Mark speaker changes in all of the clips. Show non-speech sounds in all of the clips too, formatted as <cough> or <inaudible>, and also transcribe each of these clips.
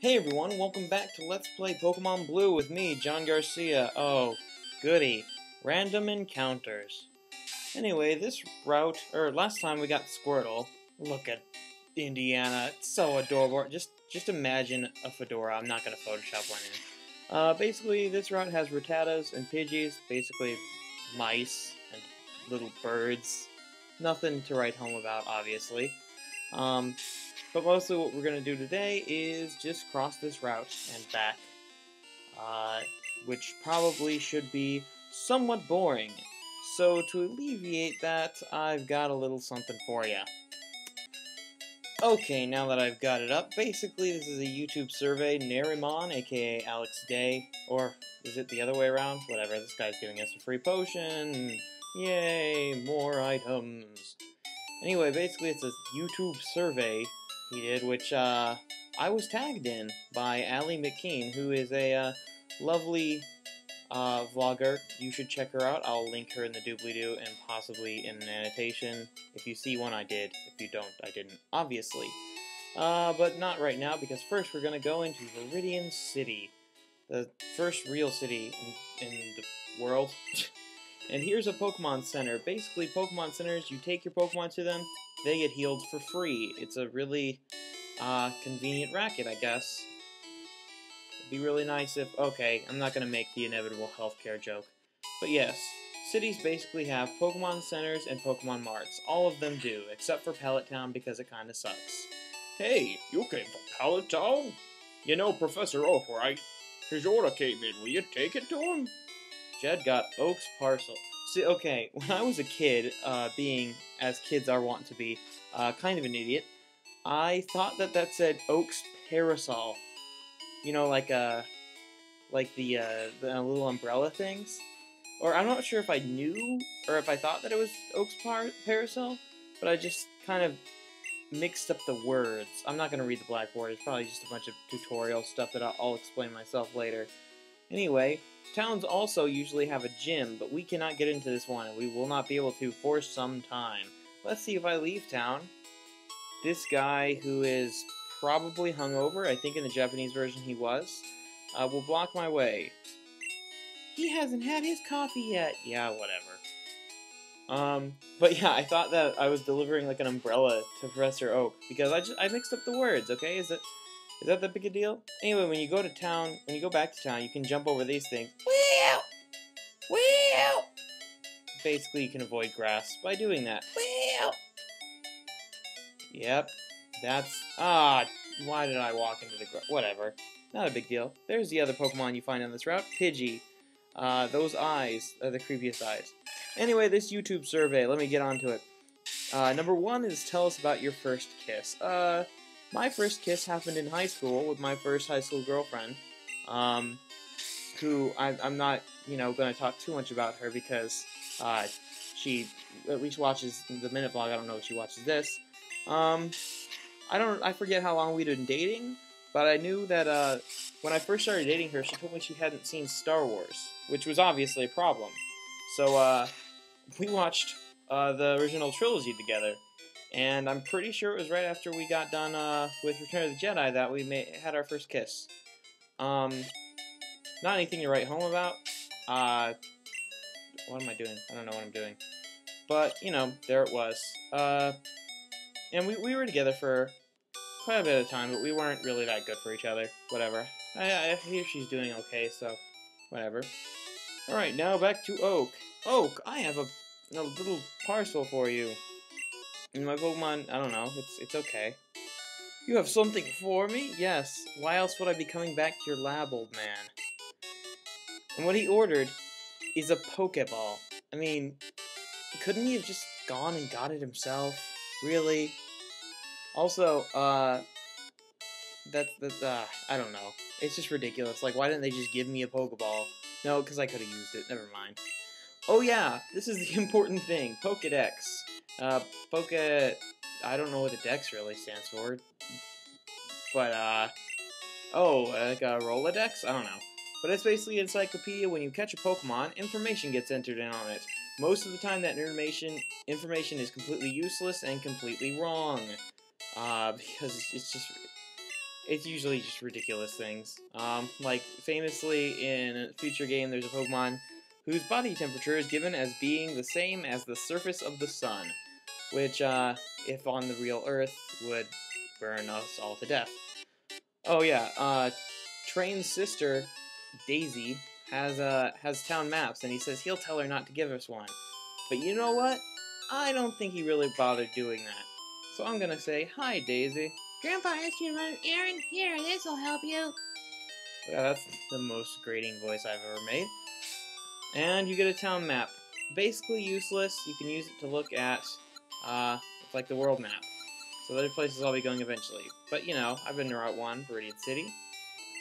Speaker 1: Hey everyone, welcome back to Let's Play Pokemon Blue with me, Jon Garcia. Oh, goody. Random encounters. Anyway, this route, or last time we got Squirtle. Look at Indiana, it's so adorable. Just just imagine a fedora. I'm not going to Photoshop one in. Uh, basically, this route has Rattatas and Pidgeys, basically mice and little birds. Nothing to write home about, obviously. Um, but mostly what we're going to do today is just cross this route and back, uh, which probably should be somewhat boring. So to alleviate that, I've got a little something for you. Okay, now that I've got it up, basically this is a YouTube survey. Nerimon, aka Alex Day, or is it the other way around? Whatever, this guy's giving us a free potion. Yay, more items. Anyway, basically it's a YouTube survey he did, which uh, I was tagged in by Allie McKeen, who is a uh, lovely uh, vlogger. You should check her out. I'll link her in the doobly-doo and possibly in an annotation. If you see one, I did. If you don't, I didn't, obviously. Uh, but not right now, because first we're going to go into Viridian City, the first real city in, in the world. <laughs> and here's a Pokemon Center. Basically, Pokemon Centers, you take your Pokemon to them, they get healed for free. It's a really uh, convenient racket, I guess. It'd be really nice if... Okay, I'm not going to make the inevitable healthcare joke. But yes, cities basically have Pokemon Centers and Pokemon Marts. All of them do, except for Pallet Town because it kind of sucks.
Speaker 2: Hey, you came from Pallet Town? You know Professor Oak, right? His order came in. Will you take it to him?
Speaker 1: Jed got Oak's parcel. See, okay, <laughs> when I was a kid, uh, being, as kids are wont to be, uh, kind of an idiot, I thought that that said Oak's Parasol. You know, like, uh, like the, uh, the little umbrella things? Or I'm not sure if I knew, or if I thought that it was Oak's par Parasol, but I just kind of mixed up the words. I'm not going to read the blackboard, it's probably just a bunch of tutorial stuff that I'll, I'll explain myself later. Anyway, Towns also usually have a gym, but we cannot get into this one, and we will not be able to for some time. Let's see if I leave town. This guy, who is probably hungover, I think in the Japanese version he was, uh, will block my way. He hasn't had his coffee yet. Yeah, whatever. Um, but yeah, I thought that I was delivering like an umbrella to Professor Oak because I just I mixed up the words. Okay, is it is that that big a deal? Anyway, when you go to town, when you go back to town, you can jump over these things. Wow! Wow! Basically, you can avoid grass by doing that. Wow! Yep, that's... Ah, why did I walk into the grass? Whatever. Not a big deal. There's the other Pokemon you find on this route, Pidgey. Uh, those eyes are the creepiest eyes. Anyway, this YouTube survey, let me get on to it. Uh, number one is tell us about your first kiss. Uh, my first kiss happened in high school with my first high school girlfriend, um, who I, am not, you know, going to talk too much about her because uh, she at least watches the Minute Vlog. I don't know if she watches this. Um, I don't. I forget how long we'd been dating, but I knew that uh, when I first started dating her, she told me she hadn't seen Star Wars, which was obviously a problem. So uh, we watched uh, the original trilogy together and I'm pretty sure it was right after we got done uh, with Return of the Jedi that we made, had our first kiss. Um, not anything to write home about. Uh, what am I doing? I don't know what I'm doing. But, you know, there it was. Uh, and we, we were together for quite a bit of time, but we weren't really that good for each other. Whatever. I, I hear she's doing okay, so whatever. Alright, now back to Oak. Oak, I have a, a little parcel for you. And my Pokemon, I don't know, it's it's okay. You have something for me? Yes. Why else would I be coming back to your lab, old man? And what he ordered is a Pokeball. I mean, couldn't he have just gone and got it himself? Really? Also, uh, that's, that's, uh, I don't know. It's just ridiculous. Like, why didn't they just give me a Pokeball? No, because I could have used it. Never mind. Oh yeah, this is the <laughs> important thing. Pokedex. Uh, Poke... I don't know what the Dex really stands for. But, uh... Oh, like a Rolodex? I don't know. But it's basically an encyclopedia. When you catch a Pokemon, information gets entered in on it. Most of the time, that information information is completely useless and completely wrong. Uh, <laughs> because it's just... it's usually just ridiculous things. Um, like famously in a future game, there's a Pokemon whose body temperature is given as being the same as the surface of the sun, which, uh, if on the real Earth, would burn us all to death. Oh yeah, uh, Train's sister, Daisy, has uh, has town maps, and he says he'll tell her not to give us one. But you know what? I don't think he really bothered doing that. So I'm gonna say, hi, Daisy.
Speaker 3: Grandpa asked you to run an errand. Here, this'll help you.
Speaker 1: Yeah, that's the most grating voice I've ever made. And you get a town map. Basically useless. You can use it to look at, uh, it's like the world map. So other places I'll be going eventually. But you know, I've been to Route 1, Viridian City.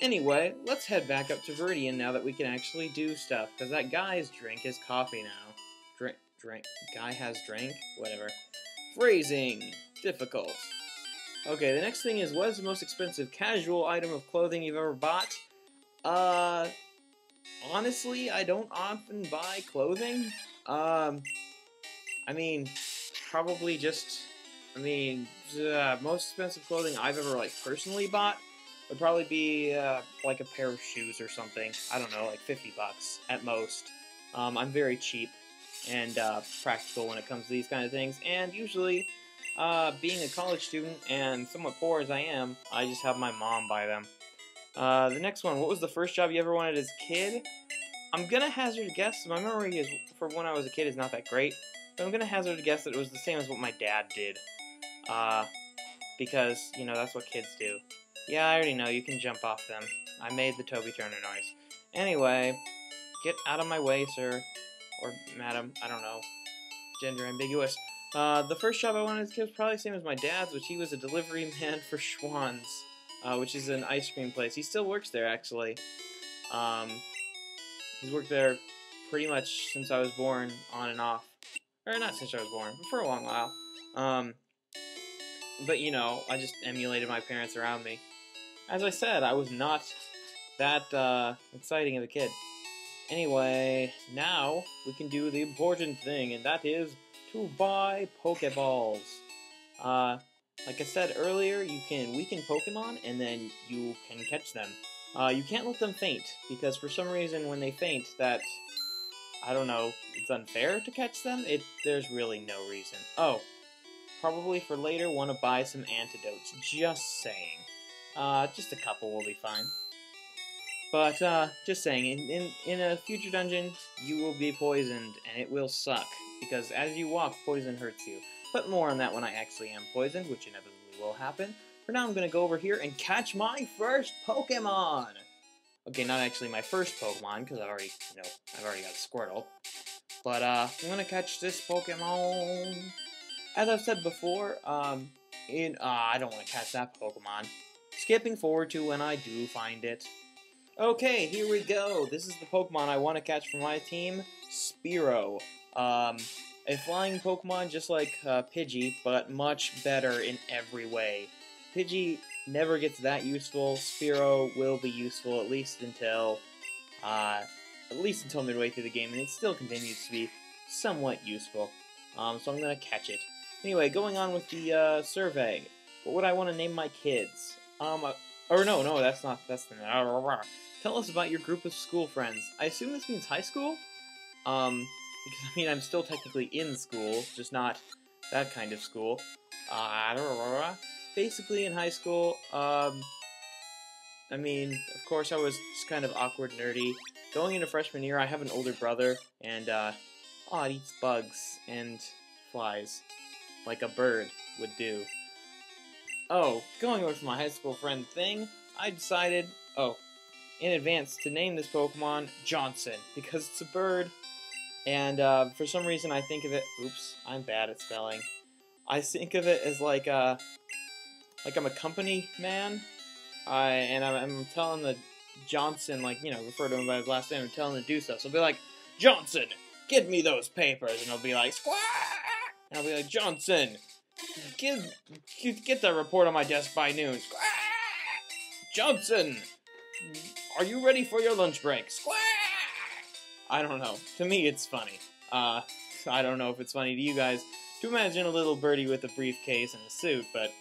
Speaker 1: Anyway, let's head back up to Viridian now that we can actually do stuff. Because that guy's drink is coffee now. Drink, drink, guy has drink? Whatever. Phrasing. Difficult. Okay, the next thing is, what is the most expensive casual item of clothing you've ever bought? Uh, honestly, I don't often buy clothing. Um, I mean, probably just, I mean, uh, most expensive clothing I've ever, like, personally bought would probably be, uh, like a pair of shoes or something. I don't know, like 50 bucks at most. Um, I'm very cheap and, uh, practical when it comes to these kind of things, and usually, uh, being a college student and somewhat poor as I am, I just have my mom buy them. Uh, the next one, what was the first job you ever wanted as a kid? I'm gonna hazard a guess. My memory is for when I was a kid is not that great, I'm gonna hazard a guess that it was the same as what my dad did. Uh, because you know that's what kids do. Yeah, I already know. You can jump off them. I made the Toby Turner noise. Anyway, get out of my way, sir, or madam. I don't know. Gender ambiguous. Uh, the first job I wanted as a kid was probably the same as my dad's, which he was a delivery <laughs> man for Schwan's, uh, which is an ice cream place. He still works there, actually. Um, he's worked there pretty much since I was born, on and off. Or not since I was born, but for a long while. Um, but you know, I just emulated my parents around me. As I said, I was not that uh, exciting of a kid. Anyway, now we can do the important thing, and that is to buy Pokeballs. Uh, like I said earlier, you can weaken Pokemon, and then you can catch them. Uh, you can't let them faint, because for some reason when they faint, that, I don't know, it's unfair to catch them? It There's really no reason. Oh, probably for later want to buy some antidotes, just saying. Uh, just a couple will be fine. But, uh, just saying, in, in, in a future dungeon, you will be poisoned, and it will suck, because as you walk, poison hurts you. But more on that when I actually am poisoned, which inevitably will happen. For now, I'm going to go over here and catch my first Pokemon! Okay, not actually my first Pokemon, because I've already, you know, I've already got a Squirtle. But, uh, I'm to catch this Pokemon. As I've said before, um, in, uh, I don't want to catch that Pokemon. Skipping forward to when I do find it. Okay, here we go. This is the Pokemon I want to catch for my team, Spearow. Um, a flying Pokemon just like uh, Pidgey, but much better in every way. Pidgey never gets that useful. Spearow will be useful at least until, uh, at least until midway through the game, and it still continues to be somewhat useful. Um, so I'm gonna catch it. Anyway, going on with the uh, survey. What would I want to name my kids? Um, uh, or no, no, that's not. That's the. Tell us about your group of school friends. I assume this means high school? Um, because I mean, I'm still technically in school, just not that kind of school. Uh, basically, in high school, um, I mean, of course, I was just kind of awkward, nerdy. Going into freshman year, I have an older brother, and, uh, oh, it eats bugs and flies, like a bird would do. Oh, going over from my high school friend thing, I decided, oh, in advance to name this Pokemon Johnson because it's a bird, and uh, for some reason I think of it. Oops, I'm bad at spelling. I think of it as like a, like I'm a company man, I and I'm, I'm telling the Johnson like you know refer to him by his last name and telling him to do stuff. So I'll be like Johnson, give me those papers, and he'll be like Squawk! and I'll be like Johnson, give get that report on my desk by noon. Squawk! Johnson, are you ready for your lunch break? Squawk! I don't know. To me, it's funny. Uh, <laughs> I don't know if it's funny to you guys to imagine a little birdie with a briefcase and a suit, but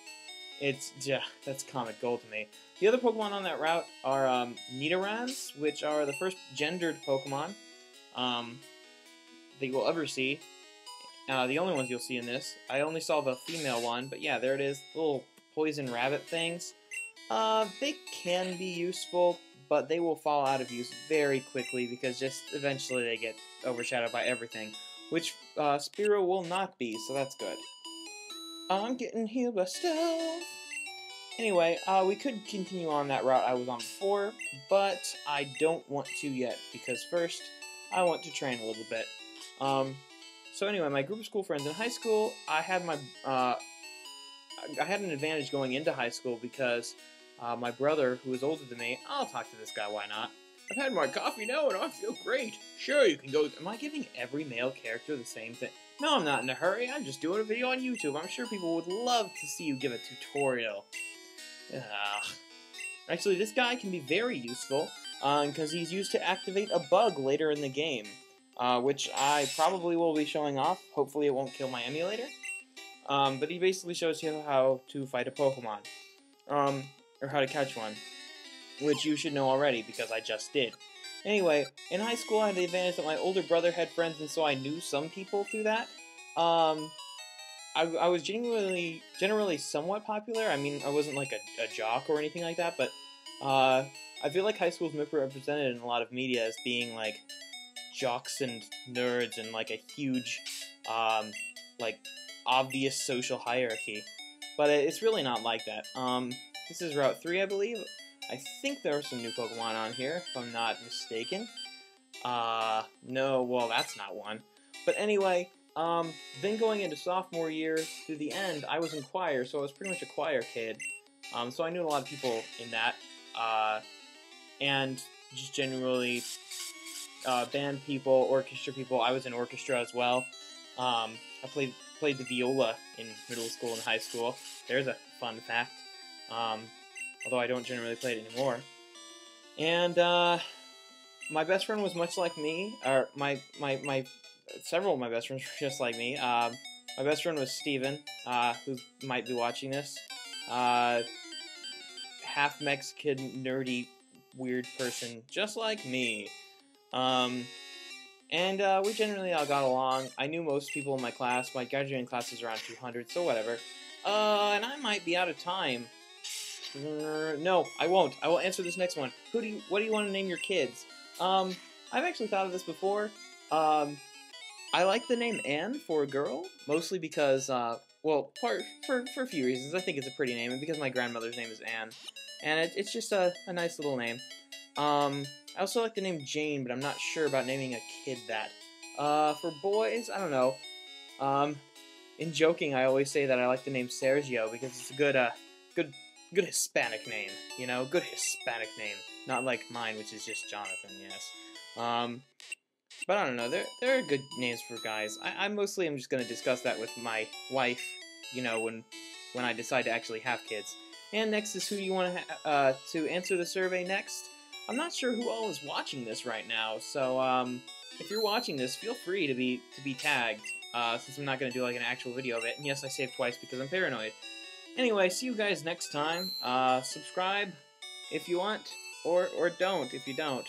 Speaker 1: It's yeah, that's comic gold to me. The other Pokemon on that route are um, Nidorans, which are the first gendered Pokemon um, that you will ever see. Uh, the only ones you'll see in this. I only saw the female one, but yeah, there it is. Little poison rabbit things. Uh, they can be useful, but they will fall out of use very quickly because just eventually they get overshadowed by everything, which uh, Spearow will not be, so that's good. I'm getting healed by stuff. Anyway, uh, we could continue on that route I was on before, but I don't want to yet because first I want to train a little bit. Um, so anyway, my group of school friends in high school, I had my uh, I had an advantage going into high school because uh, my brother, who was older than me, I'll talk to this guy. Why not?
Speaker 2: I've had my coffee now and I feel great. Sure, you can go.
Speaker 1: Am I giving every male character the same thing? No, I'm not in a hurry. I'm just doing a video on YouTube. I'm sure people would love to see you give a tutorial. Ugh. Actually, this guy can be very useful because he's used to activate a bug later in the game, uh, which I probably will be showing off. Hopefully, it won't kill my emulator. Um, but he basically shows you how to fight a Pokemon, um, or how to catch one, which you should know already because I just did. Anyway, in high school, I had the advantage that my older brother had friends, and so I knew some people through that. Um, I, I was genuinely, generally somewhat popular. I mean, I wasn't like a, a jock or anything like that, but uh, I feel like high school is misrepresented in a lot of media as being like jocks and nerds and like a huge, um, like obvious social hierarchy. But it's really not like that. Um, this is Route 3, I believe. I think there are some new Pokemon on here, if I'm not mistaken. Uh, no, well, that's not one. But anyway, um, then going into sophomore year through the end, I was in choir, so I was pretty much a choir kid. Um, so I knew a lot of people in that. Uh, and just generally uh, band people, orchestra people. I was in orchestra as well. Um, I played played the viola in middle school and high school. There's a fun fact. Um, although I don't generally play it anymore. And uh, my best friend was much like me, or my my my several of my best friends <laughs> were just like me. Um, my best friend was Steven, uh, who might be watching this. Uh, half Mexican, nerdy, weird person, just like me. Um, and uh, we generally all got along. I knew most people in my class. My graduating class is around 200, so whatever. Uh, and I might be out of time. No, I won't. I will answer this next one. Who do you? What do you want to name your kids? Um, I've actually thought of this before. Um, I like the name Anne for a girl, mostly because, uh, well, part for for a few reasons. I think it's a pretty name, and because my grandmother's name is Anne, and it, it's just a, a nice little name. Um, I also like the name Jane, but I'm not sure about naming a kid that. Uh, for boys, I don't know. Um, in joking, I always say that I like the name Sergio because it's a good, uh, good, good Hispanic name. You know, good Hispanic name, not like mine, which is just Jonathan. Yes. Um, but I don't know. There, there are good names for guys. I, I mostly am just gonna discuss that with my wife. You know, when, when I decide to actually have kids. And next is who you want to uh, to answer the survey next. I'm not sure who all is watching this right now, so um, if you're watching this, feel free to be to be tagged. Uh, since I'm not going to do like an actual video of it. And yes, I saved twice because I'm paranoid. Anyway, see you guys next time. Uh, subscribe if you want, or or don't if you don't.